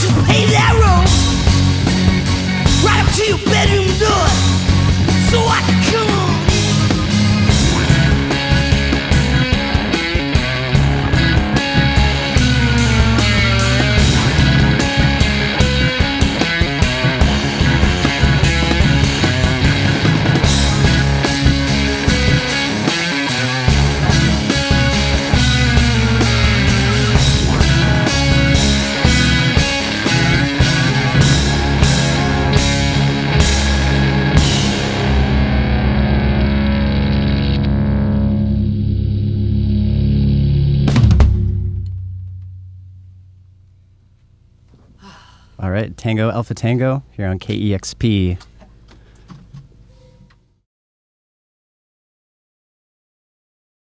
Just play that road, right up to your bedroom door. Right, Tango Alpha Tango here on KEXP